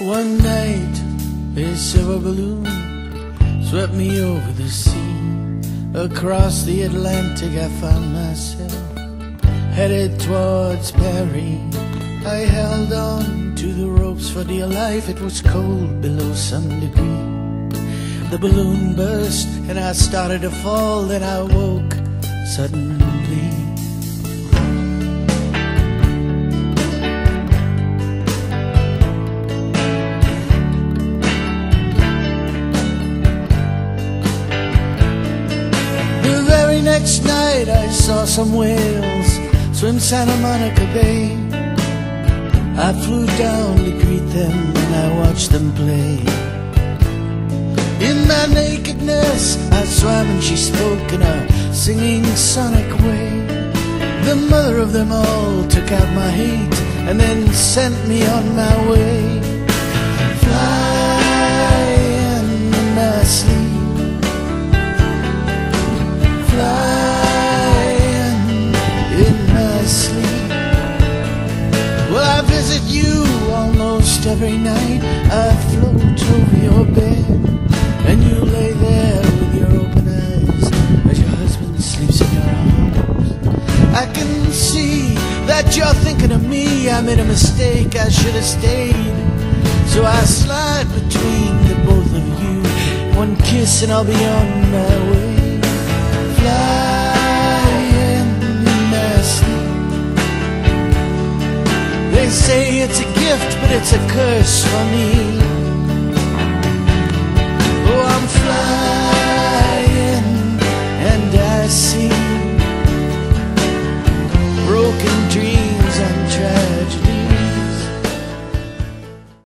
One night, a silver balloon swept me over the sea. Across the Atlantic, I found myself headed towards Paris. I held on to the ropes for dear life. It was cold below some degree. The balloon burst and I started to fall. Then I woke suddenly. Next night I saw some whales swim Santa Monica Bay. I flew down to greet them and I watched them play. In my nakedness I swam and she spoke in a singing sonic way. The mother of them all took out my hate and then sent me on my way. Every night. I float over your bed, and you lay there with your open eyes as your husband sleeps in your arms. I can see that you're thinking of me. I made a mistake, I should have stayed. So I slide between the both of you. One kiss, and I'll be on my way. They say it's a gift, but it's a curse for me.